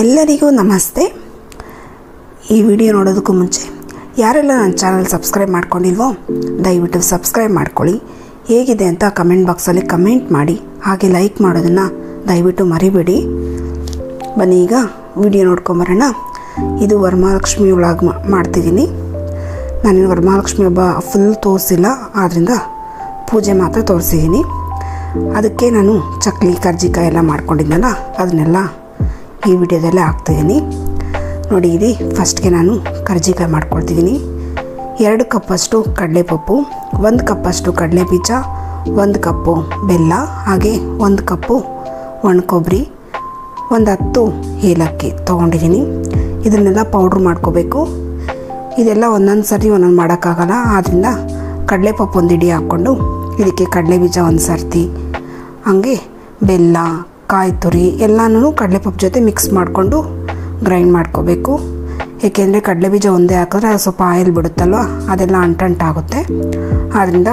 ಎಲ್ಲರಿಗೂ ನಮಸ್ತೆ. ಈ ವಿಡಿಯೋ ನೋಡೋದಕ್ಕೂ ಮುಂಚೆ, ಯಾರೆಲ್ಲ ನನ್ನ ಚಾನಲ್ ಸಬ್ಸ್ಕ್ರೈಬ್ ಮಾಡ್ಕೊಂಡಿಲ್ವೋ, ದಯವಿಟ್ಟು ಸಬ್ಸ್ಕ್ರೈಬ್ ಮಾಡ್ಕೊಳ್ಳಿ. ಹೇಗಿದೆ ಅಂತ ಕಮೆಂಟ್ ಬಾಕ್ಸಲ್ಲಿ ಕಮೆಂಟ್ ಮಾಡಿ, ಹಾಗೆ ಲೈಕ್ ಮಾಡೋದನ್ನು ದಯವಿಟ್ಟು ಮರಿಬೇಡಿ. ಬನ್ನಿ ಈಗ ವಿಡಿಯೋ ನೋಡ್ಕೊಂಬರೋಣ. ಇದು ವರಮಹಾಲಕ್ಷ್ಮಿ ಒಳಗೆ ಮಾಡ್ತಿದ್ದೀನಿ. ನಾನೇನು ವರಮಹಾಲಕ್ಷ್ಮಿ ಹಬ್ಬ ಫುಲ್ ತೋರಿಸಿಲ್ಲ ಆದ್ದರಿಂದ ಪೂಜೆ ಮಾತ್ರ ತೋರಿಸಿದ್ದೀನಿ. ಅದಕ್ಕೆ ನಾನು ಚಕ್ಲಿ ಕರ್ಜಿಕಾಯಿ ಎಲ್ಲ ಮಾಡ್ಕೊಂಡಿದ್ದೆನಲ್ಲ, ಅದನ್ನೆಲ್ಲ ಈ ವಿಡಿಯೋದಲ್ಲೇ ಹಾಕ್ತಿದ್ದೀನಿ ನೋಡಿ ಇಲ್ಲಿ ಫಸ್ಟ್ಗೆ ನಾನು ಕರ್ಜಿಕಾಯಿ ಮಾಡ್ಕೊಳ್ತಿದ್ದೀನಿ ಎರಡು ಕಪ್ಪಷ್ಟು ಕಡಲೆಪಪ್ಪು, ಒಂದು ಕಪ್ಪಷ್ಟು ಕಡಲೆ ಬೀಜ ಒಂದು ಕಪ್ಪು ಬೆಲ್ಲ, ಹಾಗೆ ಒಂದು ಕಪ್ಪು ಒಣ ಕೊಬ್ಬರಿ ಒಂದು ಹತ್ತು ಏಲಕ್ಕಿ ತೊಗೊಂಡಿದ್ದೀನಿ ಇದನ್ನೆಲ್ಲ ಪೌಡ್ರ್ ಮಾಡ್ಕೋಬೇಕು. ಇದೆಲ್ಲ ಒಂದೊಂದು ಸರಿ, ಒಂದೊಂದು ಮಾಡೋಕ್ಕಾಗಲ್ಲ. ಆದ್ದರಿಂದ ಕಡಲೆಪಪ್ಪು ಒಂದು ಇಡಿ ಹಾಕ್ಕೊಂಡು, ಇದಕ್ಕೆ ಕಡಲೆ ಬೀಜ ಒಂದು ಸರ್ತಿ, ಹಾಗೆ ಬೆಲ್ಲ ಕಾಯಿ ತುರಿ ಎಲ್ಲನೂ ಕಡಲೆಪಪ್ಪು ಜೊತೆ ಮಿಕ್ಸ್ ಮಾಡಿಕೊಂಡು ಗ್ರೈಂಡ್ ಮಾಡ್ಕೋಬೇಕು. ಏಕೆಂದರೆ ಕಡಲೆ ಬೀಜ ಒಂದೇ ಹಾಕಿದ್ರೆ ಅದು ಸ್ವಲ್ಪ ಆಯಿಲ್ ಬಿಡುತ್ತಲ್ವ? ಅದೆಲ್ಲ ಅಂಟಂಟಾಗುತ್ತೆ ಆದ್ದರಿಂದ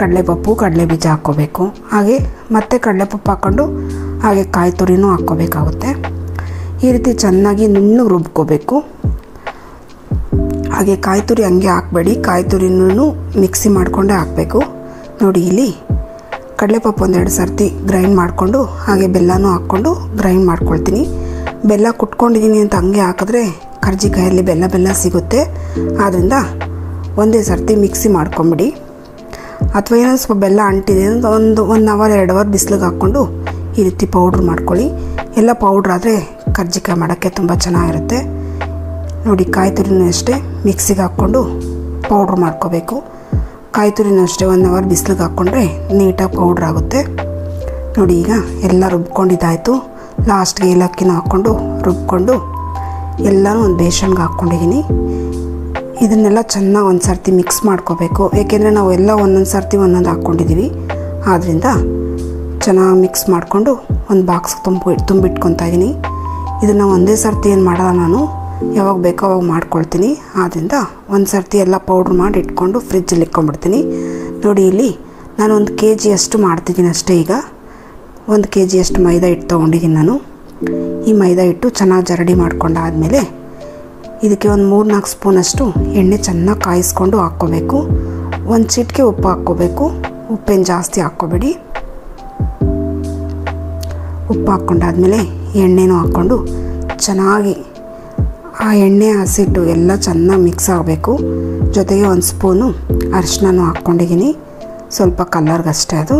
ಕಡಲೆಪಪ್ಪು, ಕಡಲೆ ಬೀಜ ಹಾಕ್ಕೋಬೇಕು. ಹಾಗೆ ಮತ್ತೆ ಕಡಲೆಪಪ್ಪು ಹಾಕ್ಕೊಂಡು ಹಾಗೆ ಕಾಯಿ ತುರಿನೂ ಹಾಕ್ಕೋಬೇಕಾಗುತ್ತೆ. ಈ ರೀತಿ ಚೆನ್ನಾಗಿ ನುಣ್ಣಗೆ ರುಬ್ಕೋಬೇಕು. ಹಾಗೆ ಕಾಯಿ ತುರಿ ಹಂಗೆ ಹಾಕಬೇಡಿ. ಕಾಯಿ ತುರಿನೂ ಮಿಕ್ಸಿ ಮಾಡಿಕೊಂಡೇ ಹಾಕಬೇಕು. ನೋಡಿ ಇಲ್ಲಿ ಕಡಲೆಪಪ್ಪು ಒಂದೆರಡು ಸರ್ತಿ ಗ್ರೈಂಡ್ ಮಾಡಿಕೊಂಡು, ಹಾಗೆ ಬೆಲ್ಲನೂ ಹಾಕ್ಕೊಂಡು ಗ್ರೈಂಡ್ ಮಾಡ್ಕೊಳ್ತೀನಿ. ಬೆಲ್ಲ ಕುಟ್ಕೊಂಡಿದ್ದೀನಿ ಅಂತ ಹಂಗೆ ಹಾಕಿದ್ರೆ ಕರ್ಜಿಕಾಯಲ್ಲಿ ಬೆಲ್ಲ ಬೆಲ್ಲ ಸಿಗುತ್ತೆ. ಆದ್ದರಿಂದ ಒಂದೇ ಸರ್ತಿ ಮಿಕ್ಸಿ ಮಾಡ್ಕೊಂಬಿಡಿ. ಅಥವಾ ಏನೋ ಸ್ವಲ್ಪ ಬೆಲ್ಲ ಅಂಟಿದೆ ಅಂತ ಒಂದು ಒನ್ ಅವರ್ ಎರಡು ಅವರ್ ಬಿಸಿಲಿಗೆ ಹಾಕ್ಕೊಂಡು ಈ ರೀತಿ ಪೌಡ್ರ್ ಮಾಡ್ಕೊಳ್ಳಿ. ಎಲ್ಲ ಪೌಡ್ರ್ ಆದರೆ ಕರ್ಜಿಕಾಯಿ ಮಾಡೋಕ್ಕೆ ತುಂಬ ಚೆನ್ನಾಗಿರುತ್ತೆ. ನೋಡಿ ಕಾಯಿ ತುರಿನೂ ಅಷ್ಟೇ ಮಿಕ್ಸಿಗೆ ಹಾಕ್ಕೊಂಡು ಪೌಡ್ರ್ ಮಾಡ್ಕೋಬೇಕು. ಕಾಯಿ ತುರಿನೂ ಅಷ್ಟೇ ಒನ್ ಅವರ್ ಬಿಸಿಲಿಗೆ ಹಾಕ್ಕೊಂಡ್ರೆ ನೀಟಾಗಿ ಪೌಡ್ರ್ ಆಗುತ್ತೆ. ನೋಡಿ ಈಗ ಎಲ್ಲ ರುಬ್ಕೊಂಡಿದ್ದಾಯಿತು. ಲಾಸ್ಟ್ಗೆ ಏಲಕ್ಕಿನ ಹಾಕ್ಕೊಂಡು ರುಬ್ಕೊಂಡು ಎಲ್ಲನೂ ಒಂದು ಬೇಸನ್ಗೆ ಹಾಕ್ಕೊಂಡಿದ್ದೀನಿ ಇದನ್ನೆಲ್ಲ ಚೆನ್ನಾಗಿ ಒಂದು ಸರ್ತಿ ಮಿಕ್ಸ್ ಮಾಡ್ಕೋಬೇಕು. ಏಕೆಂದರೆ ನಾವು ಎಲ್ಲ ಒಂದೊಂದು ಸರ್ತಿ ಒಂದೊಂದು ಹಾಕ್ಕೊಂಡಿದ್ದೀವಿ ಆದ್ದರಿಂದ ಚೆನ್ನಾಗಿ ಮಿಕ್ಸ್ ಮಾಡಿಕೊಂಡು ಒಂದು ಬಾಕ್ಸ್ ತುಂಬ ತುಂಬಿಟ್ಕೊತಾ ಇದ್ದೀನಿ ಇದನ್ನು ಒಂದೇ ಸರ್ತಿ ಏನು ಮಾಡಲ್ಲ ನಾನು. ಯಾವಾಗ ಬೇಕೋ ಅವಾಗ ಮಾಡ್ಕೊಳ್ತೀನಿ. ಆದ್ದರಿಂದ ಒಂದು ಸರ್ತಿ ಎಲ್ಲ ಪೌಡ್ರ್ ಮಾಡಿ ಇಟ್ಕೊಂಡು ಫ್ರಿಜ್ಜಲ್ಲಿ ಇಟ್ಕೊಂಡ್ಬಿಡ್ತೀನಿ. ನೋಡಿ ಇಲ್ಲಿ ನಾನು ಒಂದು ಕೆ ಜಿಯಷ್ಟು ಮಾಡ್ತಿದ್ದೀನಿ ಅಷ್ಟೇ ಈಗ. ಒಂದು ಕೆ ಜಿಯಷ್ಟು ಮೈದಾ ಹಿಟ್ಟು ತೊಗೊಂಡಿದ್ದೀನಿ ನಾನು. ಈ ಮೈದಾ ಹಿಟ್ಟು ಚೆನ್ನಾಗಿ ಜರಡಿ ಮಾಡ್ಕೊಂಡಾದಮೇಲೆ ಇದಕ್ಕೆ ಒಂದು ಮೂರು ನಾಲ್ಕು ಸ್ಪೂನಷ್ಟು ಎಣ್ಣೆ ಚೆನ್ನಾಗಿ ಕಾಯಿಸ್ಕೊಂಡು ಹಾಕ್ಕೋಬೇಕು. ಒಂದು ಚಿಟಿಕೆ ಉಪ್ಪು ಹಾಕ್ಕೋಬೇಕು. ಉಪ್ಪೇನು ಜಾಸ್ತಿ ಹಾಕ್ಕೋಬೇಡಿ. ಉಪ್ಪು ಹಾಕ್ಕೊಂಡಾದ್ಮೇಲೆ ಎಣ್ಣೆನೂ ಹಾಕ್ಕೊಂಡು ಚೆನ್ನಾಗಿ ಆ ಎಣ್ಣೆ, ಹಸಿಟ್ಟು ಎಲ್ಲ ಚೆನ್ನಾಗಿ ಮಿಕ್ಸ್ ಆಗಬೇಕು. ಜೊತೆಗೆ ಒಂದು ಸ್ಪೂನು ಅರಿಶಿನೂ ಹಾಕ್ಕೊಂಡಿದ್ದೀನಿ ಸ್ವಲ್ಪ ಕಲರ್ಗಷ್ಟೇ ಅದು.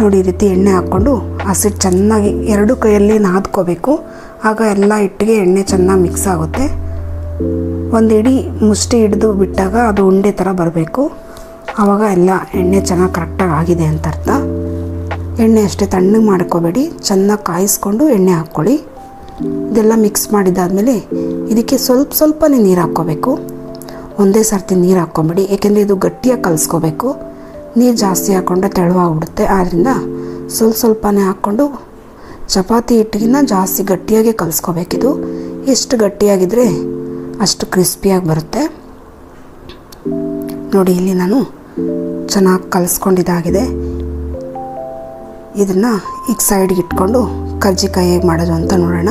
ನೋಡಿ ಈ ರೀತಿ ಎಣ್ಣೆ ಹಾಕ್ಕೊಂಡು ಹಸಿಟ್ಟು ಚೆನ್ನಾಗಿ ಎರಡು ಕೈಯಲ್ಲಿ ನಾದ್ಕೋಬೇಕು. ಆಗ ಎಲ್ಲ ಹಿಟ್ಟಿಗೆ ಎಣ್ಣೆ ಚೆನ್ನಾಗಿ ಮಿಕ್ಸ್ ಆಗುತ್ತೆ. ಒಂದು ಇಡೀ ಮುಷ್ಟಿ ಹಿಡಿದು ಬಿಟ್ಟಾಗ ಅದು ಉಂಡೆ ಥರ ಬರಬೇಕು. ಆವಾಗ ಎಲ್ಲ ಎಣ್ಣೆ ಚೆನ್ನಾಗಿ ಕರೆಕ್ಟಾಗಿ ಆಗಿದೆ ಅಂತ ಅರ್ಥ. ಎಣ್ಣೆ ಅಷ್ಟೇ ತಣ್ಣಗೆ ಮಾಡ್ಕೋಬೇಡಿ. ಚೆನ್ನಾಗಿ ಕಾಯಿಸ್ಕೊಂಡು ಎಣ್ಣೆ ಹಾಕ್ಕೊಳ್ಳಿ. ಇದೆಲ್ಲ ಮಿಕ್ಸ್ ಮಾಡಿದ್ದಾದಮೇಲೆ ಇದಕ್ಕೆ ಸ್ವಲ್ಪ ಸ್ವಲ್ಪನೇ ನೀರು ಹಾಕ್ಕೋಬೇಕು. ಒಂದೇ ಸರ್ತಿ ನೀರು ಹಾಕ್ಕೊಂಬಿಡಿ. ಏಕೆಂದರೆ ಇದು ಗಟ್ಟಿಯಾಗಿ ಕಲಿಸ್ಕೋಬೇಕು. ನೀರು ಜಾಸ್ತಿ ಹಾಕ್ಕೊಂಡ್ರೆ ತೆಳುವಾಗ್ಬಿಡುತ್ತೆ. ಆದ್ದರಿಂದ ಸ್ವಲ್ಪ ಸ್ವಲ್ಪನೇ ಹಾಕ್ಕೊಂಡು ಚಪಾತಿ ಹಿಟ್ಟಿಗಿನ್ನ ಜಾಸ್ತಿ ಗಟ್ಟಿಯಾಗಿ ಕಲಿಸ್ಕೋಬೇಕಿದು. ಎಷ್ಟು ಗಟ್ಟಿಯಾಗಿದ್ದರೆ ಅಷ್ಟು ಕ್ರಿಸ್ಪಿಯಾಗಿ ಬರುತ್ತೆ. ನೋಡಿ, ಇಲ್ಲಿ ನಾನು ಚೆನ್ನಾಗಿ ಕಲಿಸ್ಕೊಂಡಿದ್ದಾಗಿದೆ. ಇದನ್ನು ಈಗ ಸೈಡ್ಗೆ ಇಟ್ಕೊಂಡು ಕರ್ಜಿಕಾಯಿ ಹೇಗೆ ಮಾಡೋದು ಅಂತ ನೋಡೋಣ.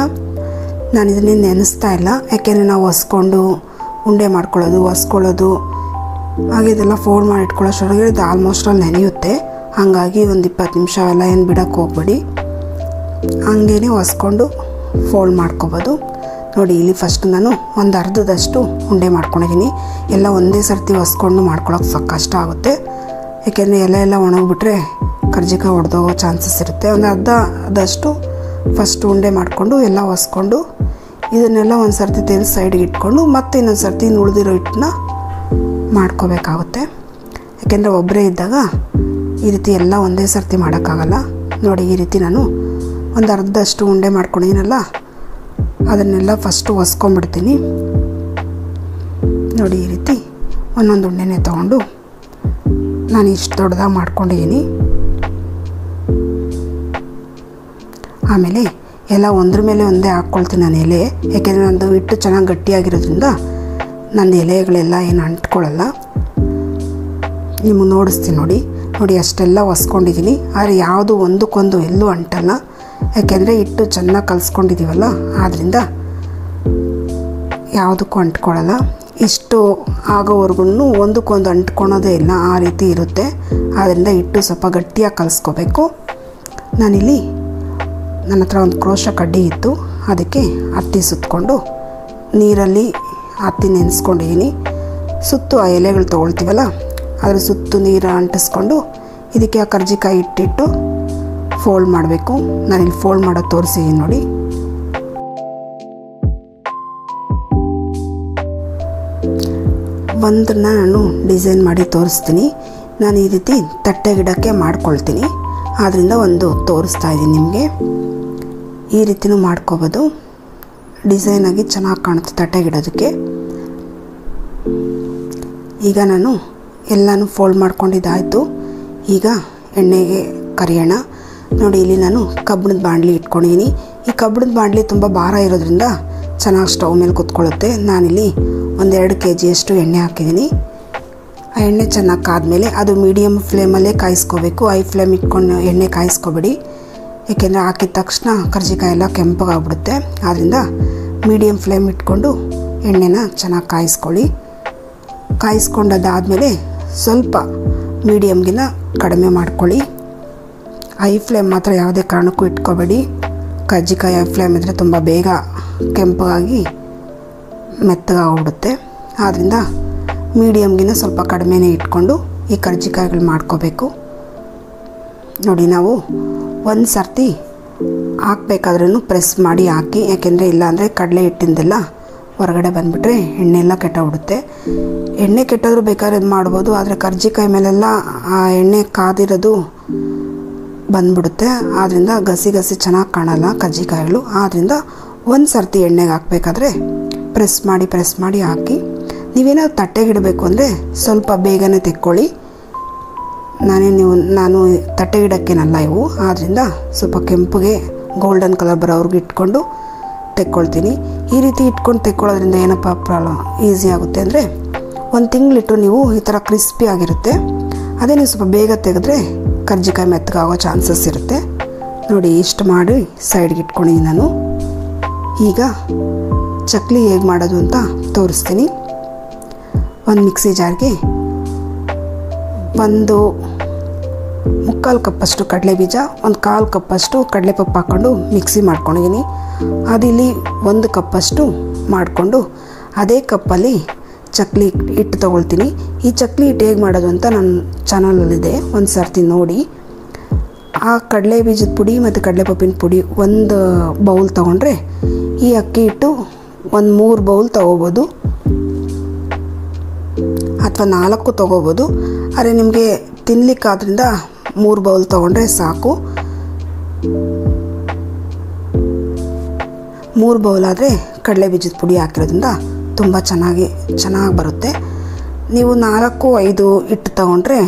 ನಾನು ಇದನ್ನೇ ನೆನೆಸ್ತಾ ಇಲ್ಲ. ಯಾಕೆಂದರೆ ನಾವು ಹೊಸ್ಕೊಂಡು ಉಂಡೆ ಮಾಡ್ಕೊಳ್ಳೋದು ಹೊಸ್ಕೊಳ್ಳೋದು ಹಾಗೆ ಇದೆಲ್ಲ ಫೋಲ್ಡ್ ಮಾಡಿ ಇಟ್ಕೊಳ್ಳೋಷ್ಟೊಳಗೆ ಇದು ಆಲ್ಮೋಸ್ಟ್ ಅಲ್ಲಿ ನೆನೆಯುತ್ತೆ. ಹಾಗಾಗಿ ಒಂದು ಇಪ್ಪತ್ತು ನಿಮಿಷ ಎಲ್ಲ ಏನು ಬಿಡೋಕ್ಕೆ ಹೋಗ್ಬೇಡಿ. ಹಂಗೇ ಹೊಸ್ಕೊಂಡು ಫೋಲ್ಡ್ ಮಾಡ್ಕೊಬೋದು. ನೋಡಿ, ಇಲ್ಲಿ ಫಸ್ಟ್ ನಾನು ಒಂದು ಅರ್ಧದಷ್ಟು ಉಂಡೆ ಮಾಡ್ಕೊಂಡಿದ್ದೀನಿ. ಎಲ್ಲ ಒಂದೇ ಸರ್ತಿ ಹೊಸ್ಕೊಂಡು ಮಾಡ್ಕೊಳ್ಳೋಕೆ ಸ್ವಲ್ಪ ಕಷ್ಟ ಆಗುತ್ತೆ. ಯಾಕೆಂದರೆ ಎಲೆ ಎಲ್ಲ ಒಣಗಿಬಿಟ್ರೆ ಕರ್ಜಿಕಾಯಿ ಹೊಡೆದೋಗೋ ಚಾನ್ಸಸ್ ಇರುತ್ತೆ. ಒಂದು ಅರ್ಧದಷ್ಟು ಫಸ್ಟ್ ಉಂಡೆ ಮಾಡಿಕೊಂಡು, ಎಲ್ಲ ಒಸ್ಕೊಂಡು, ಇದನ್ನೆಲ್ಲ ಒಂದು ಸರ್ತಿ ತೆಗೆದು ಸೈಡ್ಗೆ ಇಟ್ಕೊಂಡು, ಮತ್ತೆ ಇನ್ನೊಂದು ಸರ್ತಿ ಉಳಿದಿರೋ ಹಿಟ್ಟನ್ನ ಮಾಡ್ಕೋಬೇಕಾಗುತ್ತೆ. ಯಾಕೆಂದರೆ ಒಬ್ಬರೇ ಇದ್ದಾಗ ಈ ರೀತಿ ಎಲ್ಲ ಒಂದೇ ಸರ್ತಿ ಮಾಡೋಕ್ಕಾಗಲ್ಲ. ನೋಡಿ, ಈ ರೀತಿ ನಾನು ಒಂದು ಅರ್ಧಷ್ಟು ಉಂಡೆ ಮಾಡ್ಕೊಂಡಿದ್ದೀನಲ್ಲ, ಅದನ್ನೆಲ್ಲ ಫಸ್ಟು ಒಸ್ಕೊಂಬಿಡ್ತೀನಿ ನೋಡಿ, ಈ ರೀತಿ ಒಂದೊಂದು ಉಂಡೆನೇ ತೊಗೊಂಡು ನಾನು ಇಷ್ಟು ದೊಡ್ಡದಾಗಿ ಮಾಡ್ಕೊಂಡಿದ್ದೀನಿ. ಆಮೇಲೆ ಎಲ್ಲ ಒಂದ್ರ ಮೇಲೆ ಒಂದೇ ಹಾಕ್ಕೊಳ್ತೀನಿ ನಾನು ಎಲೆ. ಯಾಕೆಂದರೆ ನಂದು ಹಿಟ್ಟು ಚೆನ್ನಾಗಿ ಗಟ್ಟಿಯಾಗಿರೋದ್ರಿಂದ ನನ್ನ ಎಲೆಗಳೆಲ್ಲ ಏನು ಅಂಟ್ಕೊಳ್ಳಲ್ಲ. ನಿಮಗೆ ನೋಡಿಸ್ತೀನಿ ನೋಡಿ. ನೋಡಿ, ಅಷ್ಟೆಲ್ಲ ಒಸ್ಕೊಂಡಿದ್ದೀನಿ. ಆದರೆ ಯಾವುದು ಒಂದಕ್ಕೊಂದು ಎಲ್ಲೂ ಅಂಟಲ್ಲ. ಯಾಕೆಂದರೆ ಹಿಟ್ಟು ಚೆನ್ನಾಗಿ ಕಲಿಸ್ಕೊಂಡಿದ್ದೀವಲ್ಲ ಆದ್ದರಿಂದ ಯಾವುದಕ್ಕೂ ಅಂಟ್ಕೊಳ್ಳಲ್ಲ. ಇಷ್ಟು ಆಗೋವರೆಗೂ ಒಂದಕ್ಕೊಂದು ಅಂಟ್ಕೊಳೋದೇ ಇಲ್ಲ, ಆ ರೀತಿ ಇರುತ್ತೆ. ಆದ್ದರಿಂದ ಹಿಟ್ಟು ಸ್ವಲ್ಪ ಗಟ್ಟಿಯಾಗಿ ಕಲಿಸ್ಕೋಬೇಕು. ನಾನಿಲ್ಲಿ ನನ್ನ ಹತ್ರ ಒಂದು ಕ್ರೋಶ ಕಡ್ಡಿ ಇತ್ತು. ಅದಕ್ಕೆ ಹತ್ತಿ ಸುತ್ತಕೊಂಡು ನೀರಲ್ಲಿ ಹತ್ತಿ ನೆನೆಸ್ಕೊಂಡಿದ್ದೀನಿ ಸುತ್ತು ಆ ಎಲೆಗಳು ತೊಗೊಳ್ತೀವಲ್ಲ, ಅದರ ಸುತ್ತು ನೀರು ಅಂಟಿಸ್ಕೊಂಡು ಇದಕ್ಕೆ ಆ ಕರ್ಜಿಕಾಯಿ ಇಟ್ಟಿಟ್ಟು ಫೋಲ್ಡ್ ಮಾಡಬೇಕು. ನಾನಿಲ್ಲಿ ಫೋಲ್ಡ್ ಮಾಡೋದು ತೋರಿಸಿದ್ದೀನಿ ನೋಡಿ. ಒಂದನ್ನ ನಾನು ಡಿಸೈನ್ ಮಾಡಿ ತೋರಿಸ್ತೀನಿ. ನಾನು ಈ ರೀತಿ ತಟ್ಟೆ ಗಿಡಕ್ಕೆ ಮಾಡ್ಕೊಳ್ತೀನಿ. ಆದ್ದರಿಂದ ಒಂದು ತೋರಿಸ್ತಾ ಇದ್ದೀನಿ ನಿಮಗೆ. ಈ ರೀತಿನೂ ಮಾಡ್ಕೋಬೋದು. ಡಿಸೈನಾಗಿ ಚೆನ್ನಾಗಿ ಕಾಣುತ್ತೆ ತಟ್ಟೆಗಿಡೋದಕ್ಕೆ ಈಗ ನಾನು ಎಲ್ಲನೂ ಫೋಲ್ಡ್ ಮಾಡ್ಕೊಂಡಿದ್ದಾಯಿತು. ಈಗ ಎಣ್ಣೆಗೆ ಕರಿಯೋಣ. ನೋಡಿ, ಇಲ್ಲಿ ನಾನು ಕಬ್ಬಿಣದ ಬಾಣಲಿ ಇಟ್ಕೊಂಡಿದ್ದೀನಿ ಈ ಕಬ್ಬಿಣದ ಬಾಣಲಿ ತುಂಬ ಭಾರ ಇರೋದ್ರಿಂದ ಚೆನ್ನಾಗಿ ಸ್ಟವ್ ಮೇಲೆ ಕುತ್ಕೊಳ್ಳುತ್ತೆ. ನಾನಿಲ್ಲಿ ಒಂದೆರಡು ಕೆ ಜಿಯಷ್ಟು ಎಣ್ಣೆ ಹಾಕಿದ್ದೀನಿ ಎಣ್ಣೆ ಚೆನ್ನಾಗಿ ಕಾದ್ಮೇಲೆ ಅದು ಮೀಡಿಯಮ್ ಫ್ಲೇಮಲ್ಲೇ ಕಾಯಿಸ್ಕೋಬೇಕು. ಐ ಫ್ಲೇಮ್ ಇಟ್ಕೊಂಡು ಎಣ್ಣೆ ಕಾಯಿಸ್ಕೊಬೇಡಿ. ಏಕೆಂದರೆ ಹಾಕಿದ ತಕ್ಷಣ ಕರ್ಜಿಕಾಯಿ ಎಲ್ಲ ಕೆಂಪಗಾಗ್ಬಿಡುತ್ತೆ ಆದ್ದರಿಂದ ಮೀಡಿಯಮ್ ಫ್ಲೇಮ್ ಇಟ್ಕೊಂಡು ಎಣ್ಣೆನ ಚೆನ್ನಾಗಿ ಕಾಯಿಸ್ಕೊಳ್ಳಿ. ಕಾಯಿಸ್ಕೊಂಡದಾದಮೇಲೆ ಸ್ವಲ್ಪ ಮೀಡಿಯಮ್ಗಿನ ಕಡಿಮೆ ಮಾಡ್ಕೊಳ್ಳಿ. ಐ ಫ್ಲೇಮ್ ಮಾತ್ರ ಯಾವುದೇ ಕಾರಣಕ್ಕೂ ಇಟ್ಕೋಬೇಡಿ. ಕರ್ಜಿಕಾಯಿ ಐ ಫ್ಲೇಮ್ ಇದ್ದರೆ ತುಂಬ ಬೇಗ ಕೆಂಪಗಾಗಿ ಮೆತ್ತಗಾಗ್ಬಿಡುತ್ತೆ. ಆದ್ದರಿಂದ ಮೀಡಿಯಮ್ಗಿನ ಸ್ವಲ್ಪ ಕಡಿಮೆನೇ ಇಟ್ಕೊಂಡು ಈ ಕರ್ಜಿಕಾಯಿಗಳು ಮಾಡ್ಕೋಬೇಕು. ನೋಡಿ, ನಾವು ಒಂದು ಸರ್ತಿ ಹಾಕ್ಬೇಕಾದ್ರೂ ಪ್ರೆಸ್ ಮಾಡಿ ಹಾಕಿ, ಯಾಕೆಂದರೆ ಇಲ್ಲಾಂದರೆ ಕಡಲೆ ಹಿಟ್ಟಿಂದೆಲ್ಲ ಹೊರಗಡೆ ಬಂದುಬಿಟ್ರೆ ಎಣ್ಣೆ ಎಲ್ಲ ಕೆಟ್ಟೋಗ್ಬಿಡುತ್ತೆ. ಎಣ್ಣೆ ಕೆಟ್ಟಾದರೂ ಬೇಕಾದ್ರೆ ಇದು ಮಾಡ್ಬೋದು, ಆದರೆ ಕರ್ಜಿಕಾಯಿ ಮೇಲೆಲ್ಲ ಆ ಎಣ್ಣೆ ಕಾದಿರೋದು ಬಂದ್ಬಿಡುತ್ತೆ. ಆದ್ದರಿಂದ ಗಸಿ ಗಸಿ ಚೆನ್ನಾಗಿ ಕಾಣಲ್ಲ ಕರ್ಜಿಕಾಯಿಗಳು ಆದ್ದರಿಂದ ಒಂದು ಸರ್ತಿ ಎಣ್ಣೆಗೆ ಹಾಕಬೇಕಾದ್ರೆ ಪ್ರೆಸ್ ಮಾಡಿ ಪ್ರೆಸ್ ಮಾಡಿ ಹಾಕಿ ನೀವೇನಾದ್ರು ತಟ್ಟೆಗಿಡಬೇಕು ಅಂದರೆ ಸ್ವಲ್ಪ ಬೇಗನೆ ತೆಕ್ಕೊಳ್ಳಿ. ನಾನೇ ನೀವು, ನಾನು ತಟ್ಟೆಗಿಡಕ್ಕೇನಲ್ಲ ಇವು. ಆದ್ದರಿಂದ ಸ್ವಲ್ಪ ಕೆಂಪುಗೆ ಗೋಲ್ಡನ್ ಕಲರ್ ಬರೋವ್ರಿಗೆ ಇಟ್ಕೊಂಡು ತೆಕ್ಕೊಳ್ತೀನಿ. ಈ ರೀತಿ ಇಟ್ಕೊಂಡು ತೆಕ್ಕೊಳ್ಳೋದ್ರಿಂದ ಏನಪ್ಪ ಪ್ರಾಬ್ಲಮ್ ಈಸಿ ಆಗುತ್ತೆ ಅಂದರೆ ಒಂದು ತಿಂಗಳಿಟ್ಟು ನೀವು ಈ ಥರ ಕ್ರಿಸ್ಪಿ ಆಗಿರುತ್ತೆ. ಅದೇ ನೀವು ಸ್ವಲ್ಪ ಬೇಗ ತೆಗೆದ್ರೆ ಕರ್ಜಿಕಾಯಿ ಮೆತ್ತಗಾಗೋ ಚಾನ್ಸಸ್ ಇರುತ್ತೆ. ನೋಡಿ, ಇಷ್ಟು ಮಾಡಿ ಸೈಡ್ಗೆ ಇಟ್ಕೊಂಡಿದ್ದೀನಿ ನಾನು. ಈಗ ಚಕ್ಲಿ ಹೇಗೆ ಮಾಡೋದು ಅಂತ ತೋರಿಸ್ತೀನಿ. ಒಂದು ಮಿಕ್ಸಿ ಜಾರ್ಗೆ ಒಂದು ಮುಕ್ಕಾಲು ಕಪ್ಪಷ್ಟು ಕಡಲೆ ಬೀಜ, ಒಂದು ಕಾಲು ಕಪ್ಪಷ್ಟು ಕಡಲೆ ಪಪ್ಪು ಹಾಕ್ಕೊಂಡು ಮಿಕ್ಸಿ ಮಾಡ್ಕೊಂಡಿದ್ದೀನಿ ಅದಿಲ್ಲಿ ಒಂದು ಕಪ್ಪಷ್ಟು ಮಾಡಿಕೊಂಡು ಅದೇ ಕಪ್ಪಲ್ಲಿ ಚಕ್ಲಿ ಹಿಟ್ಟು ತೊಗೊಳ್ತೀನಿ. ಈ ಚಕ್ಲಿ ಹಿಟ್ಟು ಹೇಗೆ ಮಾಡೋದು ಅಂತ ನನ್ನ ಚಾನಲಲ್ಲಿದೆ, ಒಂದು ಸರ್ತಿ ನೋಡಿ. ಆ ಕಡಲೆ ಬೀಜದ ಪುಡಿ ಮತ್ತು ಕಡಲೆ ಪಪ್ಪಿನ ಪುಡಿ ಒಂದು ಬೌಲ್ ತೊಗೊಂಡ್ರೆ ಈ ಅಕ್ಕಿ ಹಿಟ್ಟು ಒಂದು ಮೂರು ಬೌಲ್ ತೊಗೋಬೋದು. ಅಥವಾ ನಾಲ್ಕು ತೊಗೋಬೋದು. ಆದರೆ ನಿಮಗೆ ತಿನ್ನಲಿಕ್ಕಾದ್ರಿಂದ ಮೂರು ಬೌಲ್ ತೊಗೊಂಡ್ರೆ ಸಾಕು. ಮೂರು ಬೌಲ್ ಆದರೆ ಕಡಲೆ ಬೀಜದ ಪುಡಿ ಹಾಕಿರೋದ್ರಿಂದ ತುಂಬ ಚೆನ್ನಾಗಿ ಚೆನ್ನಾಗಿ ಬರುತ್ತೆ. ನೀವು ನಾಲ್ಕು, ಐದು ಹಿಟ್ಟು ತಗೊಂಡ್ರೆ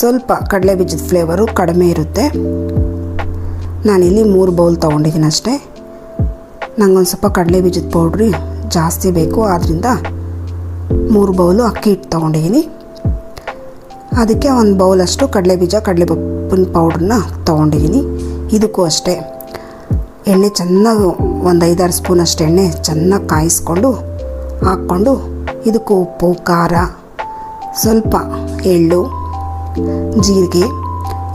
ಸ್ವಲ್ಪ ಕಡಲೆ ಬೀಜದ ಫ್ಲೇವರು ಕಡಿಮೆ ಇರುತ್ತೆ. ನಾನಿಲ್ಲಿ ಮೂರು ಬೌಲ್ ತೊಗೊಂಡಿದ್ದೀನಿ ಅಷ್ಟೇ. ನಂಗೊಂದು ಸ್ವಲ್ಪ ಕಡಲೆ ಬೀಜದ ಪೌಡ್ರಿ ಜಾಸ್ತಿ ಬೇಕು. ಆದ್ದರಿಂದ ಮೂರು ಬೌಲು ಅಕ್ಕಿ ಹಿಟ್ಟು ತೊಗೊಂಡಿದ್ದೀನಿ. ಅದಕ್ಕೆ ಒಂದು ಬೌಲಷ್ಟು ಕಡಲೆ ಬೀಜ ಕಡಲೆ ಪಪ್ಪಿನ ಪೌಡ್ರನ್ನ ತೊಗೊಂಡಿದ್ದೀನಿ. ಇದಕ್ಕೂ ಅಷ್ಟೇ. ಎಣ್ಣೆ ಚೆನ್ನಾಗಿ ಒಂದು ಐದಾರು ಸ್ಪೂನ್ ಅಷ್ಟು ಎಣ್ಣೆ ಚೆನ್ನಾಗಿ ಕಾಯಿಸ್ಕೊಂಡು, ಹಾಕ್ಕೊಂಡು ಇದಕ್ಕೂ ಉಪ್ಪು, ಖಾರ, ಸ್ವಲ್ಪ ಎಳ್ಳು, ಜೀರಿಗೆ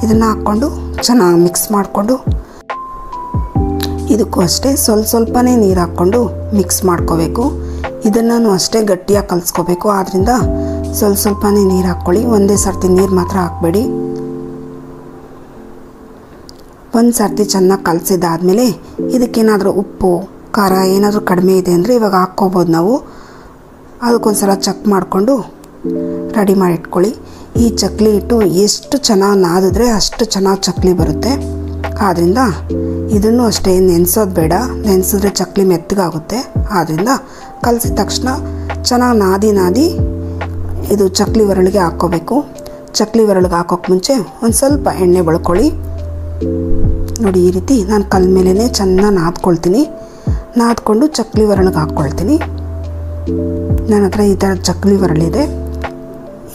ಇದನ್ನು ಹಾಕ್ಕೊಂಡು ಚೆನ್ನಾಗಿ ಮಿಕ್ಸ್ ಮಾಡಿಕೊಂಡು, ಇದಕ್ಕೂ ಅಷ್ಟೇ. ಸ್ವಲ್ಪ ಸ್ವಲ್ಪನೇ ನೀರು ಹಾಕ್ಕೊಂಡು ಮಿಕ್ಸ್ ಮಾಡ್ಕೋಬೇಕು. ಇದನ್ನು ಅಷ್ಟೇ ಗಟ್ಟಿಯಾಗಿ ಕಲಿಸ್ಕೋಬೇಕು. ಆದ್ದರಿಂದ ಸ್ವಲ್ಪ ಸ್ವಲ್ಪನೇ ನೀರು ಹಾಕ್ಕೊಳ್ಳಿ. ಒಂದೇ ಸರ್ತಿ ನೀರು ಮಾತ್ರ ಹಾಕಬೇಡಿ. ಒಂದು ಸರ್ತಿ ಚೆನ್ನಾಗಿ ಕಲಸಿದಾದ್ಮೇಲೆ ಇದಕ್ಕೇನಾದರೂ ಉಪ್ಪು, ಖಾರ ಏನಾದರೂ ಕಡಿಮೆ ಇದೆ ಅಂದರೆ ಇವಾಗ ಹಾಕ್ಕೋಬೋದು ನಾವು. ಅದಕ್ಕೊಂದು ಸಲ ಚೆಕ್ ಮಾಡಿಕೊಂಡು ರೆಡಿ ಮಾಡಿಟ್ಕೊಳ್ಳಿ. ಈ ಚಕ್ಲಿ ಹಿಟ್ಟು ಎಷ್ಟು ಚೆನ್ನಾಗಿ ನಾದಿದ್ರೆ ಅಷ್ಟು ಚೆನ್ನಾಗಿ ಚಕ್ಲಿ ಬರುತ್ತೆ. ಆದ್ದರಿಂದ ಇದನ್ನು ಅಷ್ಟೇ ನೆನೆಸೋದು ಬೇಡ. ನೆನೆಸಿದ್ರೆ ಚಕ್ಲಿ ಮೆತ್ತಗಾಗುತ್ತೆ. ಆದ್ದರಿಂದ ಕಲಸಿದ ತಕ್ಷಣ ಚೆನ್ನಾಗಿ ನಾದಿ ನಾದಿ ಇದು ಚಕ್ಲಿ ಒರಳಿಗೆ ಹಾಕ್ಕೋಬೇಕು. ಚಕ್ಲಿ ಒರಳಿಗೆ ಹಾಕೋಕ್ಕೆ ಮುಂಚೆ ಒಂದು ಸ್ವಲ್ಪ ಎಣ್ಣೆ ಬಳ್ಕೊಳ್ಳಿ. ನೋಡಿ, ಈ ರೀತಿ ನಾನು ಕಲ್ ಮೇಲೇ ಚೆನ್ನಾಗಿ ನಾದ್ಕೊಳ್ತೀನಿ. ನಾದ್ಕೊಂಡು ಚಕ್ಲಿ ಒರಳಿಗೆ ಹಾಕ್ಕೊಳ್ತೀನಿ. ನನ್ನ ಹತ್ರ ಈ ಥರ ಚಕ್ಲಿ ಒರಳಿದೆ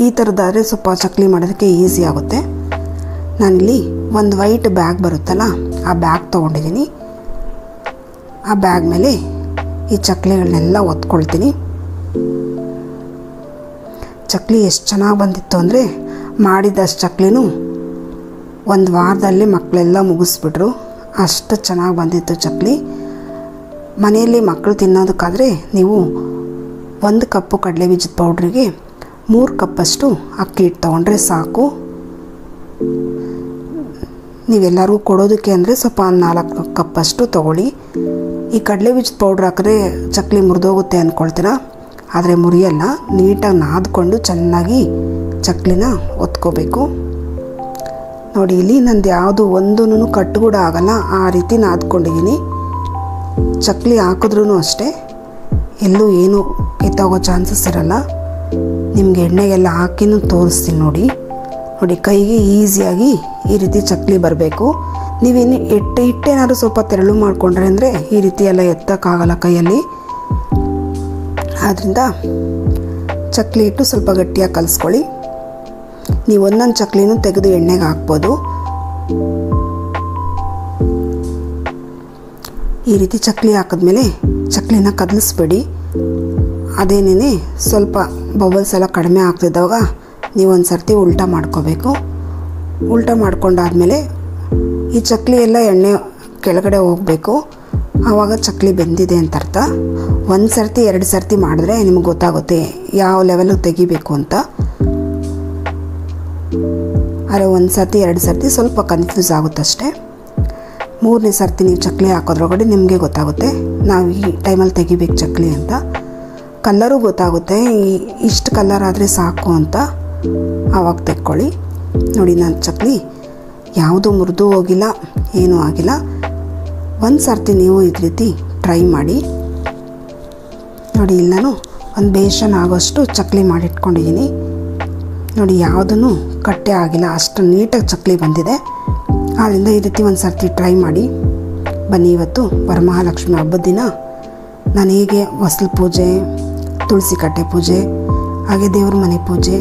ಈ ಥರದ್ದಾದರೆ ಸ್ವಲ್ಪ ಚಕ್ಲಿ ಮಾಡೋದಕ್ಕೆ ಈಸಿ ಆಗುತ್ತೆ. ನಾನಿಲ್ಲಿ ಒಂದು ವೈಟ್ ಬ್ಯಾಗ್ ಬರುತ್ತಲ್ಲ, ಆ ಬ್ಯಾಗ್ ತೊಗೊಂಡಿದ್ದೀನಿ. ಆ ಬ್ಯಾಗ್ ಮೇಲೆ ಈ ಚಕ್ಲಿಗಳನ್ನೆಲ್ಲ ಒತ್ಕೊಳ್ತೀನಿ. ಚಕ್ಲಿ ಎಷ್ಟು ಚೆನ್ನಾಗಿ ಬಂದಿತ್ತು ಅಂದರೆ ಮಾಡಿದಷ್ಟು ಚಕ್ಲಿನೂ ಒಂದು ವಾರದಲ್ಲಿ ಮಕ್ಕಳೆಲ್ಲ ಮುಗಿಸ್ಬಿಟ್ರು. ಅಷ್ಟು ಚೆನ್ನಾಗಿ ಬಂದಿತ್ತು ಚಕ್ಲಿ. ಮನೆಯಲ್ಲಿ ಮಕ್ಕಳು ತಿನ್ನೋದಕ್ಕಾದರೆ ನೀವು ಒಂದು ಕಪ್ಪು ಕಡಲೆ ಬೀಜದ ಪೌಡ್ರಿಗೆ ಮೂರು ಕಪ್ಪಷ್ಟು ಅಕ್ಕಿ ಹಿಟ್ಟು ತೊಗೊಂಡ್ರೆ ಸಾಕು. ನೀವೆಲ್ಲರಿಗೂ ಕೊಡೋದಕ್ಕೆ ಅಂದರೆ ಸ್ವಲ್ಪ ನಾಲ್ಕು ಕಪ್ಪಷ್ಟು ತೊಗೊಳ್ಳಿ. ಈ ಕಡಲೆ ಬೀಜದ ಪೌಡ್ರ್ ಹಾಕಿದ್ರೆ ಚಕ್ಲಿ ಮುರಿದೋಗುತ್ತೆ ಅಂದ್ಕೊಳ್ತೀರಾ ಆದರೆ ಮುರಿಯಲ್ಲ, ನೀಟಾಗಿ ನಾದ್ಕೊಂಡು ಚೆನ್ನಾಗಿ ಚಕ್ಲಿನ ಒತ್ಕೋಬೇಕು. ನೋಡಿ, ಇಲ್ಲಿ ನಂದು ಯಾವುದು ಒಂದೂ ಕಟ್ಟು ಕೂಡ ಆಗಲ್ಲ, ಆ ರೀತಿ ನಾದ್ಕೊಂಡಿದ್ದೀನಿ ಚಕ್ಲಿ ಹಾಕಿದ್ರೂ ಅಷ್ಟೇ, ಎಲ್ಲೂ ಏನು ಕಿತ್ತೋಗೋ ಚಾನ್ಸಸ್ ಇರಲ್ಲ. ನಿಮಗೆ ಎಣ್ಣೆಗೆಲ್ಲ ಹಾಕಿನೂ ತೋರಿಸ್ತೀನಿ ನೋಡಿ. ನೋಡಿ, ಕೈಗೆ ಈಸಿಯಾಗಿ ಈ ರೀತಿ ಚಕ್ಲಿ ಬರಬೇಕು. ನೀವೇನು ಇಟ್ಟೆ ಹಿಟ್ಟೇನಾದ್ರು ಸ್ವಲ್ಪ ತೆರಳು ಮಾಡಿಕೊಂಡ್ರೆ ಅಂದರೆ ಈ ರೀತಿ ಎಲ್ಲ ಎತ್ತಕ್ಕಾಗಲ್ಲ ಕೈಯಲ್ಲಿ. ಆದ್ದರಿಂದ ಚಕ್ಲಿ ಇಟ್ಟು ಸ್ವಲ್ಪ ಗಟ್ಟಿಯಾಗಿ ಕಲಿಸ್ಕೊಳ್ಳಿ. ನೀವು ಒಂದೊಂದು ಚಕ್ಲಿನೂ ತೆಗೆದು ಎಣ್ಣೆಗೆ ಹಾಕ್ಬೋದು. ಈ ರೀತಿ ಚಕ್ಲಿ ಹಾಕಿದ್ಮೇಲೆ ಚಕ್ಲಿನ ಕದಲಿಸ್ಬೇಡಿ. ಅದೇನೇ ಸ್ವಲ್ಪ ಬಬಲ್ಸ್ ಎಲ್ಲ ಕಡಿಮೆ ಆಗ್ತಿದ್ದಾಗ ನೀವು ಒಂದು ಸರ್ತಿ ಉಲ್ಟಾ ಮಾಡ್ಕೋಬೇಕು. ಉಲ್ಟಾ ಮಾಡ್ಕೊಂಡಾದ್ಮೇಲೆ ಈ ಚಕ್ಲಿ ಎಲ್ಲ ಎಣ್ಣೆ ಕೆಳಗಡೆ ಹೋಗಬೇಕು. ಆವಾಗ ಚಕ್ಲಿ ಬೆಂದಿದೆ ಅಂತ ಅರ್ಥ. ಒಂದು ಸರ್ತಿ, ಎರಡು ಸರ್ತಿ ಮಾಡಿದ್ರೆ ನಿಮಗೆ ಗೊತ್ತಾಗುತ್ತೆ ಯಾವ ಲೆವೆಲಿಗೆ ತೆಗಿಬೇಕು ಅಂತ. ಅರೆ, ಒಂದು ಸರ್ತಿ, ಎರಡು ಸರ್ತಿ ಸ್ವಲ್ಪ ಕನ್ಫ್ಯೂಸ್ ಆಗುತ್ತಷ್ಟೆ. ಮೂರನೇ ಸರ್ತಿ ನೀವು ಚಕ್ಲಿ ಹಾಕೋದ್ರೊಳಗಡೆ ನಿಮಗೆ ಗೊತ್ತಾಗುತ್ತೆ ನಾವು ಈ ಟೈಮಲ್ಲಿ ತೆಗಿಬೇಕು ಚಕ್ಲಿ ಅಂತ. ಕಲ್ಲರು ಗೊತ್ತಾಗುತ್ತೆ ಇಷ್ಟು ಕಲ್ಲರ್ ಆದರೆ ಸಾಕು ಅಂತ. ಆವಾಗ ತೆಕ್ಕೊಳ್ಳಿ. ನೋಡಿ, ನಾನು ಚಕ್ಲಿ ಯಾವುದು ಮುರಿದು ಹೋಗಿಲ್ಲ, ಏನೂ ಆಗಿಲ್ಲ. ಒಂದು ಸರ್ತಿ ನೀವು ಈ ರೀತಿ ಟ್ರೈ ಮಾಡಿ. ನೋಡಿ, ಇಲ್ಲಿ ನಾನು ಒಂದು ಬೇಷನ್ ಆಗೋಷ್ಟು ಚಕ್ಲಿ ಮಾಡಿಟ್ಕೊಂಡಿದ್ದೀನಿ ನೋಡಿ ಯಾವುದೂ ಕಟ್ಟೆ ಆಗಿಲ್ಲ, ಅಷ್ಟು ನೀಟಾಗಿ ಚಕ್ಲಿ ಬಂದಿದೆ. ಆದ್ದರಿಂದ ಈ ರೀತಿ ಒಂದು ಸರ್ತಿ ಟ್ರೈ ಮಾಡಿ. ಬನ್ನಿ, ಇವತ್ತು ವರಮಹಾಲಕ್ಷ್ಮಿ ಹಬ್ಬದ ದಿನ. ನಾನು ಹೀಗೆ ಹೊಸಲು ಪೂಜೆ, ತುಳಸಿ ಕಟ್ಟೆ ಪೂಜೆ, ಹಾಗೆ ದೇವ್ರ ಮನೆ ಪೂಜೆ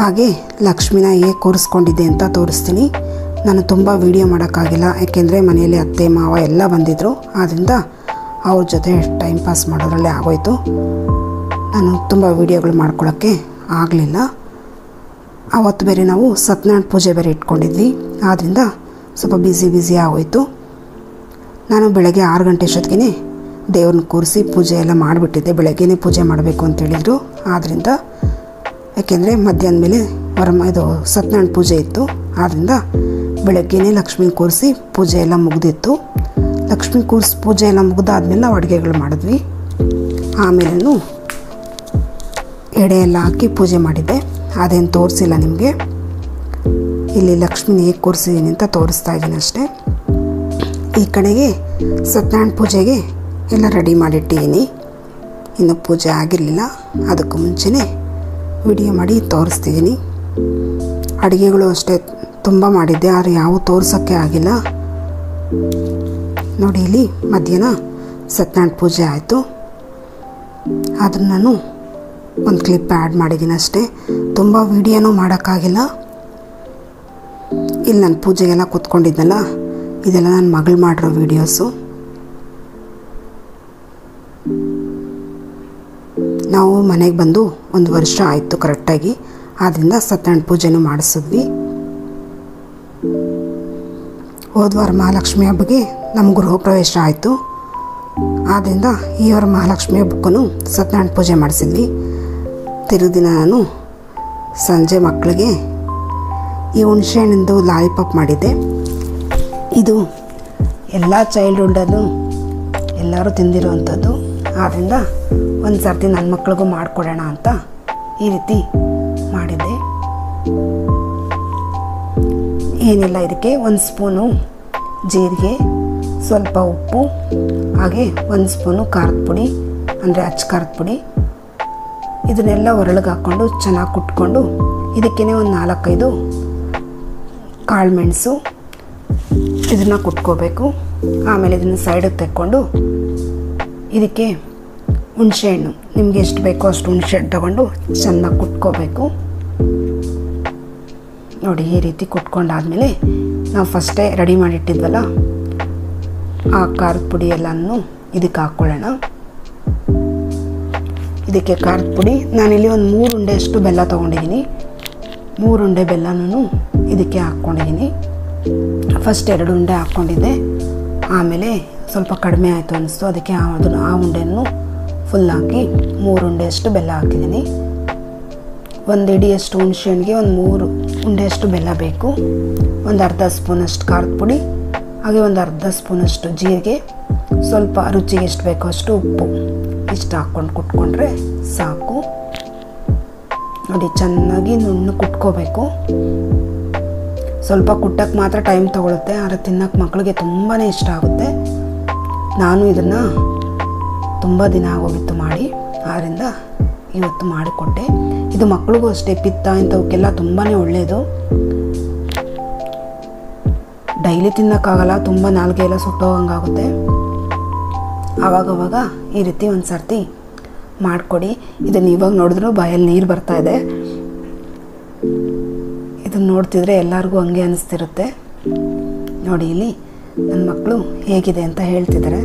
ಹಾಗೆ ಲಕ್ಷ್ಮಿನ ಹೇಗೆ ಕೂರಿಸ್ಕೊಂಡಿದ್ದೆ ಅಂತ ತೋರಿಸ್ತೀನಿ. ನಾನು ತುಂಬ ವೀಡಿಯೋ ಮಾಡೋಕ್ಕಾಗಿಲ್ಲ, ಯಾಕೆಂದರೆ ಮನೆಯಲ್ಲಿ ಅತ್ತೆ, ಮಾವ ಎಲ್ಲ ಬಂದಿದ್ದರು ಆದ್ದರಿಂದ ಅವ್ರ ಜೊತೆ ಟೈಮ್ ಪಾಸ್ ಮಾಡೋದ್ರಲ್ಲೇ ಆಗೋಯ್ತು. ನಾನು ತುಂಬ ವೀಡಿಯೋಗಳು ಮಾಡ್ಕೊಳ್ಳೋಕ್ಕೆ ಆಗಲಿಲ್ಲ. ಆವತ್ತು ಬೇರೆ ನಾವು ಸತ್ಯನಾರಾಯಣ ಪೂಜೆ ಬೇರೆ ಇಟ್ಕೊಂಡಿದ್ವಿ. ಆದ್ದರಿಂದ ಸ್ವಲ್ಪ ಬ್ಯುಸಿ ಬ್ಯುಸಿ ಆಗೋಯ್ತು. ನಾನು ಬೆಳಗ್ಗೆ ಆರು ಗಂಟೆ ಅಷ್ಟೊತ್ತಿಗೆ ದೇವ್ರನ್ನ ಕೂರಿಸಿ ಪೂಜೆ ಎಲ್ಲ ಮಾಡಿಬಿಟ್ಟಿದ್ದೆ. ಬೆಳಗ್ಗೆನೇ ಪೂಜೆ ಮಾಡಬೇಕು ಅಂತೇಳಿದರು ಆದ್ದರಿಂದ ಯಾಕೆಂದರೆ ಮಧ್ಯಾಹ್ನ ಮೇಲೆ ವರಮ, ಇದು ಸತ್ಯನಾರಾಯಣ ಪೂಜೆ ಇತ್ತು. ಆದ್ದರಿಂದ ಬೆಳಗ್ಗೆನೇ ಲಕ್ಷ್ಮಿ ಕೂರಿಸಿ ಪೂಜೆ ಎಲ್ಲ ಮುಗಿದಿತ್ತು. ಲಕ್ಷ್ಮಿ ಕೂರಿಸಿ ಪೂಜೆ ಎಲ್ಲ ಮುಗಿದಾದ್ಮೇಲೆ ನಾವು ಅಡುಗೆಗಳು ಮಾಡಿದ್ವಿ. ಆಮೇಲೂ ಎಡೆ ಎಲ್ಲ ಹಾಕಿ ಪೂಜೆ ಮಾಡಿದ್ದೆ. ಅದೇನು ತೋರಿಸಿಲ್ಲ ನಿಮಗೆ. ಇಲ್ಲಿ ಲಕ್ಷ್ಮಿನ ಹೇಗೆ ಕೂರಿಸಿದ್ದೀನಿ ಅಂತ ತೋರಿಸ್ತಾ ಇದ್ದೀನಿ ಅಷ್ಟೇ. ಈ ಕಡೆಗೆ ಸತ್ಯನಾರಾಯಣ ಪೂಜೆಗೆ ಎಲ್ಲ ರೆಡಿ ಮಾಡಿಟ್ಟಿದ್ದೀನಿ. ಇನ್ನು ಪೂಜೆ ಆಗಿರಲಿಲ್ಲ. ಅದಕ್ಕೂ ಮುಂಚೆನೇ ವಿಡಿಯೋ ಮಾಡಿ ತೋರಿಸ್ತಿದ್ದೀನಿ. ಅಡುಗೆಗಳು ಅಷ್ಟೇ ತುಂಬ ಮಾಡಿದ್ದೆ, ಆದರೆ ಯಾವ ತೋರ್ಸೋಕ್ಕೆ ಆಗಿಲ್ಲ. ನೋಡಿ ಇಲ್ಲಿ ಮಧ್ಯಾಹ್ನ ಸತ್ಯನಾರಾಯಣ ಪೂಜೆ ಆಯಿತು. ಅದನ್ನು ನಾನು ಒಂದು ಕ್ಲಿಪ್ ಆ್ಯಡ್ ಮಾಡಿದ್ದೀನಿ ಅಷ್ಟೇ. ತುಂಬ ವಿಡಿಯೋನೂ ಮಾಡೋಕ್ಕಾಗಿಲ್ಲ. ಇಲ್ಲಿ ನಾನು ಪೂಜೆಗೆಲ್ಲ ಕೂತ್ಕೊಂಡಿದ್ದಲ್ಲ, ಇದೆಲ್ಲ ನನ್ನ ಮಗಳು ಮಾಡಿರೋ ವೀಡಿಯೋಸು. ನಾವು ಮನೆಗೆ ಬಂದು ಒಂದು ವರ್ಷ ಆಯಿತು ಕರೆಕ್ಟಾಗಿ. ಆದ್ದರಿಂದ ಸತ್ಯನಾರಾಯಣ ಪೂಜೆನೂ ಮಾಡಿಸಿದ್ವಿ. ಹೋದ್ವಾರ ಮಹಾಲಕ್ಷ್ಮಿ ಹಬ್ಬಕ್ಕೆ ನಮ್ಮ ಗೃಹ ಪ್ರವೇಶ ಆಯಿತು. ಆದ್ದರಿಂದ ಈ ವಾರ ಮಹಾಲಕ್ಷ್ಮಿ ಹಬ್ಬಕ್ಕೂ ಸತ್ಯನಾರಾಯಣ ಪೂಜೆ ಮಾಡಿಸಿದ್ವಿ. ತಿರುದಿನ ನಾನು ಸಂಜೆ ಮಕ್ಕಳಿಗೆ ಈ ಹುಣಸೆಹಣ್ಣಿಂದು ಲಾಲಿಪಾಪ್ ಮಾಡಿದ್ದೆ. ಇದು ಎಲ್ಲ ಚೈಲ್ಡ್ಹುಡ್ಡಲ್ಲೂ ಎಲ್ಲರೂ ತಿಂದಿರುವಂಥದ್ದು. ಆದ್ದರಿಂದ ಒಂದು ಸರ್ತಿ ನನ್ನ ಮಕ್ಳಿಗೂ ಮಾಡಿಕೊಡೋಣ ಅಂತ ಈ ರೀತಿ ಮಾಡಿದ್ದೆ. ಏನಿಲ್ಲ, ಇದಕ್ಕೆ ಒಂದು ಸ್ಪೂನು ಜೀರಿಗೆ, ಸ್ವಲ್ಪ ಉಪ್ಪು, ಹಾಗೆ ಒಂದು ಸ್ಪೂನು ಖಾರದ ಪುಡಿ, ಅಂದರೆ ಅಚ್ಚ ಖಾರದ ಪುಡಿ. ಇದನ್ನೆಲ್ಲ ಒರಳಿಗೆ ಹಾಕ್ಕೊಂಡು ಚೆನ್ನಾಗಿ ಕುಟ್ಕೊಂಡು ಇದಕ್ಕೇ ಒಂದು ನಾಲ್ಕೈದು ಕಾಳು ಮೆಣಸು ಇದನ್ನು ಕುಟ್ಕೋಬೇಕು. ಆಮೇಲೆ ಇದನ್ನು ಸೈಡಿಗೆ ತೆಕ್ಕೊಂಡು ಇದಕ್ಕೆ ಹುಣಸೆಹಣ್ಣು ನಿಮಗೆ ಎಷ್ಟು ಬೇಕೋ ಅಷ್ಟು ಹುಣಸೆಹಣ್ಣು ತಗೊಂಡು ಚೆನ್ನಾಗಿ ಕುಟ್ಕೋಬೇಕು. ನೋಡಿ, ಈ ರೀತಿ ಕುಟ್ಕೊಂಡಾದಮೇಲೆ ನಾವು ಫಸ್ಟೇ ರೆಡಿ ಮಾಡಿಟ್ಟಿದ್ವಲ್ಲ, ಆ ಖಾರದ ಪುಡಿ ಎಲ್ಲನೂ ಇದಕ್ಕೆ ಹಾಕ್ಕೊಳ್ಳೋಣ. ಇದಕ್ಕೆ ಖಾರದ ಪುಡಿ, ನಾನಿಲ್ಲಿ ಒಂದು ಮೂರು ಉಂಡೆಯಷ್ಟು ಬೆಲ್ಲ ತೊಗೊಂಡಿದ್ದೀನಿ. ಮೂರು ಉಂಡೆ ಬೆಲ್ಲನೂ ಇದಕ್ಕೆ ಹಾಕ್ಕೊಂಡಿದ್ದೀನಿ. ಫಸ್ಟ್ ಎರಡು ಉಂಡೆ ಹಾಕ್ಕೊಂಡಿದ್ದೆ. ಆಮೇಲೆ ಸ್ವಲ್ಪ ಕಡಿಮೆ ಆಯಿತು ಅನ್ನಿಸ್ತು. ಅದಕ್ಕೆ ಅದನ್ನು ಆ ಉಂಡೆಯನ್ನು ಫುಲ್ ಹಾಕಿ ಮೂರು ಉಂಡೆಯಷ್ಟು ಬೆಲ್ಲ ಹಾಕಿದ್ದೀನಿ. ಒಂದು ಇಡಿಯಷ್ಟು ಹುಣಸೆಹಣ್ಣಿಗೆ ಒಂದು ಮೂರು ಉಂಡೆಯಷ್ಟು ಬೆಲ್ಲ ಬೇಕು. ಒಂದು ಅರ್ಧ ಸ್ಪೂನಷ್ಟು ಖಾರದ ಪುಡಿ, ಹಾಗೆ ಒಂದು ಅರ್ಧ ಸ್ಪೂನಷ್ಟು ಜೀರಿಗೆ, ಸ್ವಲ್ಪ ರುಚಿಗೆ ಎಷ್ಟು ಬೇಕೋ ಅಷ್ಟು ಉಪ್ಪು ಇಷ್ಟು ಹಾಕ್ಕೊಂಡು ಕುಟ್ಕೊಂಡ್ರೆ ಸಾಕು. ನೋಡಿ, ಚೆನ್ನಾಗಿ ನುಣ್ಣು ಕುಟ್ಕೋಬೇಕು. ಸ್ವಲ್ಪ ಕುಟ್ಟಕ್ಕೆ ಮಾತ್ರ ಟೈಮ್ ತೊಗೊಳುತ್ತೆ. ಆದರೆ ತಿನ್ನೋಕ್ಕೆ ಮಕ್ಕಳಿಗೆ ತುಂಬಾ ಇಷ್ಟ ಆಗುತ್ತೆ. ನಾನು ಇದನ್ನು ತುಂಬ ದಿನ ಆಗೋಗಿತ್ತು ಮಾಡಿ ಆದ್ದರಿಂದ ಇವತ್ತು ಮಾಡಿಕೊಟ್ಟೆ. ಇದು ಮಕ್ಕಳಿಗೂ ಅಷ್ಟೇ ಪಿತ್ತ, ಇಂಥವಕ್ಕೆಲ್ಲ ತುಂಬಾ ಒಳ್ಳೆಯದು ಡೈಲಿ ತಿನ್ನೋಕ್ಕಾಗಲ್ಲ, ತುಂಬ ನಾಲ್ಗೆ ಎಲ್ಲ ಸುಟ್ಟೋಗಂಗಾಗುತ್ತೆ. ಆವಾಗವಾಗ ಈ ರೀತಿ ಒಂದು ಸರ್ತಿ ಮಾಡಿಕೊಡಿ. ಇದನ್ನು ಇವಾಗ ನೋಡಿದ್ರು ಬಾಯಲ್ಲಿ ನೀರು ಬರ್ತಾ ಇದೆ. ಇದನ್ನು ನೋಡ್ತಿದ್ರೆ ಎಲ್ಲರಿಗೂ ಹಂಗೆ ಅನಿಸ್ತಿರುತ್ತೆ. ನೋಡಿ ಇಲ್ಲಿ ನನ್ನ ಮಕ್ಕಳು ಹೇಗಿದೆ ಅಂತ ಹೇಳ್ತಿದ್ದಾರೆ.